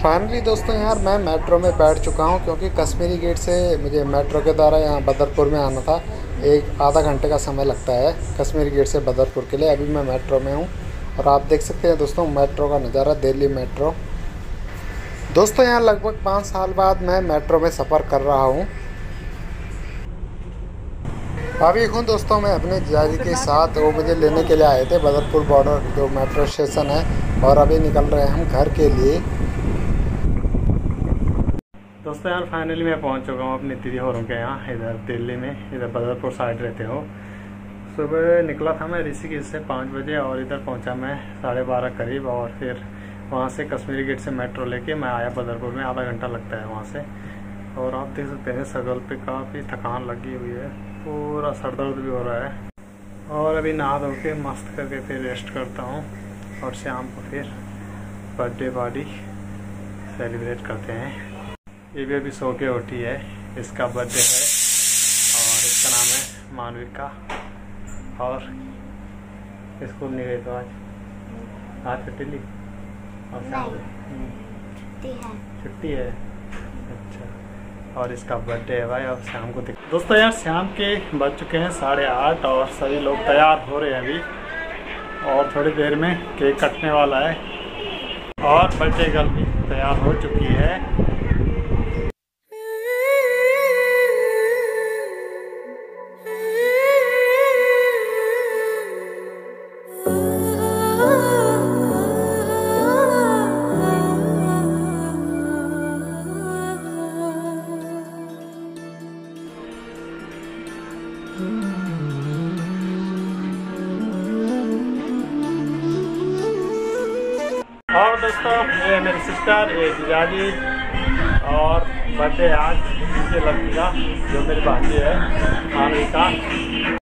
Finally दोस्तों यार, मैं मेट्रो में बैठ चुका हूँ क्योंकि कश्मीरी गेट से मुझे मेट्रो के द्वारा यहाँ बदरपुर में आना था। एक आधा घंटे का समय लगता है कश्मीरी गेट से बदरपुर के लिए। अभी मैं मेट्रो में हूँ और आप देख सकते हैं दोस्तों मेट्रो का नज़ारा, दिल्ली मेट्रो दोस्तों यहाँ लगभग पाँच साल बाद मैं मेट्रो में सफ़र कर रहा हूँ। अभी हूँ दोस्तों मैं अपने जियाजी के साथ वो मुझे लेने के लिए आए थे, बदरपुर बॉर्डर जो मेट्रो स्टेशन है। और अभी निकल रहे हैं हम घर के लिए। दोस्तों यार फाइनली मैं पहुँच चुका हूँ अपने दीदी होरों के यहाँ, इधर दिल्ली में, इधर बदरपुर साइड रहते हो। सुबह निकला था मैं ऋषिकेश से पाँच बजे और इधर पहुँचा मैं साढ़े बारह करीब और फिर वहाँ से कश्मीरी गेट से मेट्रो लेके मैं आया बदरपुर में, आधा घंटा लगता है वहाँ से। और आप देख सकते हैं, सगल पे काफ़ी थकान लगी हुई है, पूरा सर दर्द भी हो रहा है। और अभी नहा धो के मस्त करके फिर रेस्ट करता हूँ और शाम को फिर बर्थडे पार्टी सेलिब्रेट करते हैं। ये भी अभी सो के उठी है। इसका बर्थडे है और इसका नाम है मानविका और स्कूल नहीं गई तो आज? आज छुट्टी ली? और छुट्टी है। अच्छा। और इसका बर्थडे है भाई और शाम को देख दोस्तों यार शाम के बज चुके हैं साढ़े आठ और सभी लोग तैयार हो रहे हैं अभी। और थोड़ी देर में केक कटने वाला है। और बर्थडे गर्ल भी तैयार हो चुकी है। ये है मेरी सिस्टर ये जीजाजी और बर्थडे आज, इनके लड़की का, जो मेरी भाभी है मानविका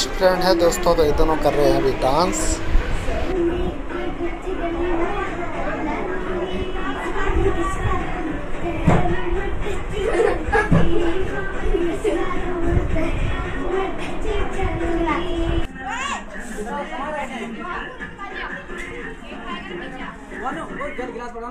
बेस्ट फ्रेंड है दोस्तों तो ये दोनों कर रहे हैं अभी डांस पड़ा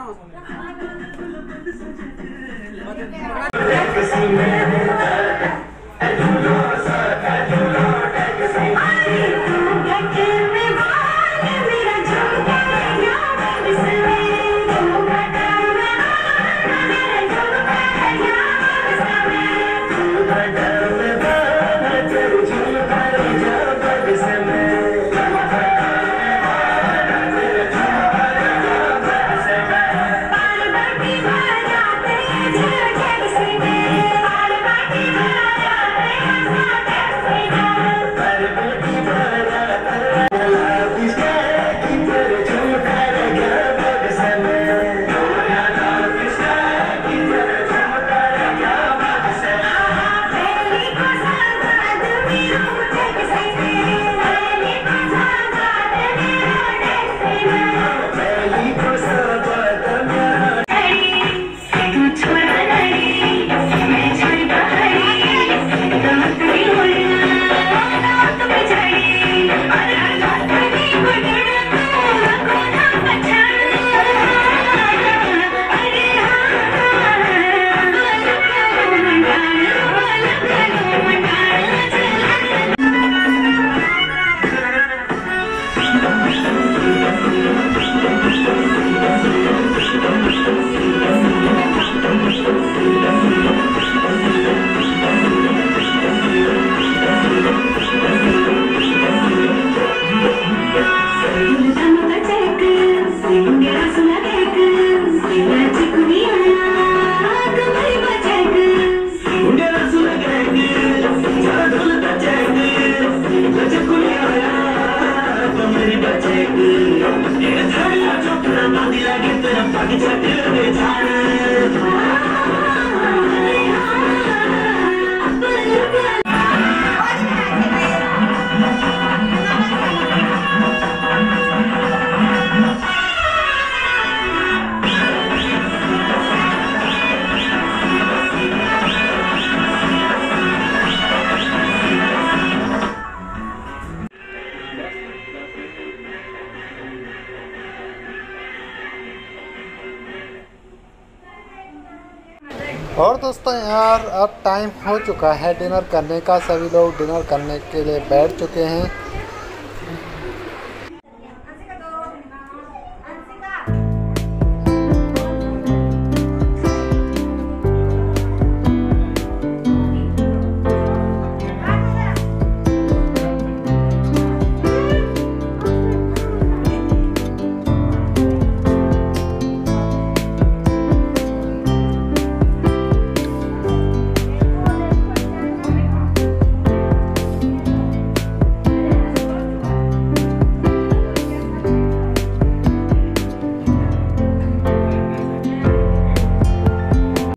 और दोस्तों यार, अब टाइम हो चुका है डिनर करने का। सभी लोग डिनर करने के लिए बैठ चुके हैं।